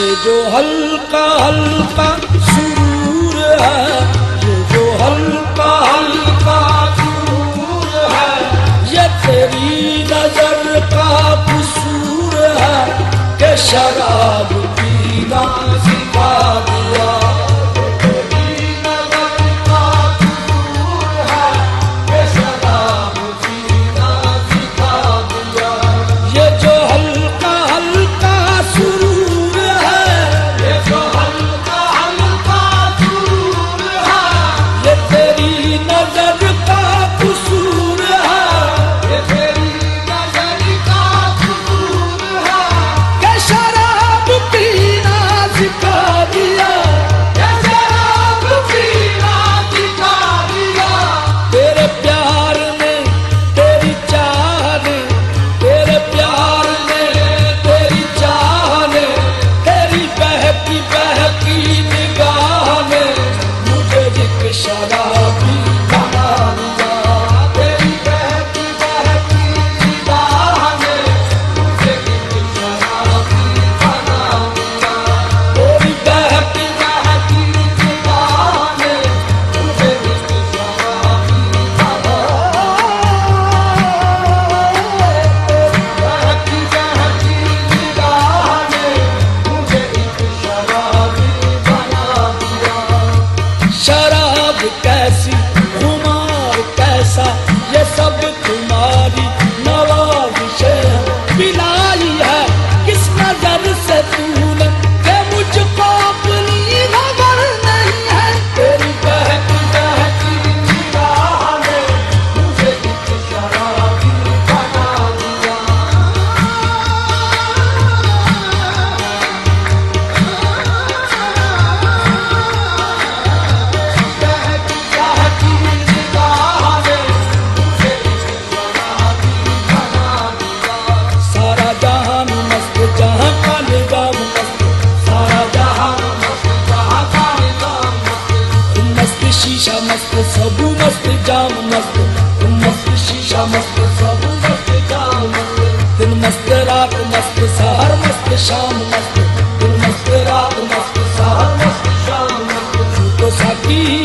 ये जो हल्का हल्का सुरूर है, ये जो हल्का हल्का सुरूर है, ये तेरी नज़र का कसूर है, के शराब पीना ਸ਼ਾਮ ਮਸਤ ਗੁਰ ਮਸਤ ਰਾਤ ਮਸਤ ਸਾਹ ਮਸਤ ਸ਼ਾਮ ਮਸਤ ਤੂੰ ਤੋ ਸਾਡੀ